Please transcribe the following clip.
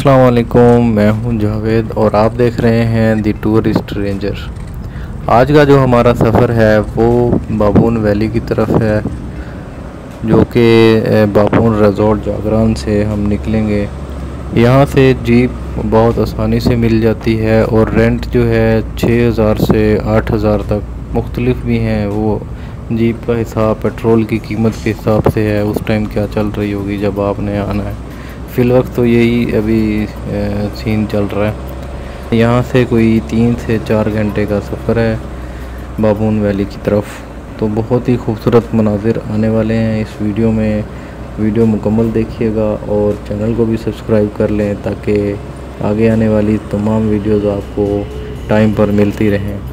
अस्सलाम वालेकुम मैं हूँ जावेद और आप देख रहे हैं दी टूरिस्ट रेंजर। आज का जो हमारा सफ़र है वो बाबून वैली की तरफ़ है, जो कि बाबून रिजॉर्ट जागरान से हम निकलेंगे। यहाँ से जीप बहुत आसानी से मिल जाती है और रेंट जो है छः हज़ार से आठ हज़ार तक। मुख्तलिफ़ भी हैं, वो जीप का हिसाब, पेट्रोल की कीमत के हिसाब से है। उस टाइम क्या चल रही होगी जब आपने आना है? फ़िल तो यही अभी सीन चल रहा है। यहाँ से कोई तीन से चार घंटे का सफ़र है बाबून वैली की तरफ़। तो बहुत ही खूबसूरत मनाजिर आने वाले हैं इस वीडियो में। वीडियो मुकम्मल देखिएगा और चैनल को भी सब्सक्राइब कर लें ताकि आगे आने वाली तमाम वीडियोज़ आपको टाइम पर मिलती रहें।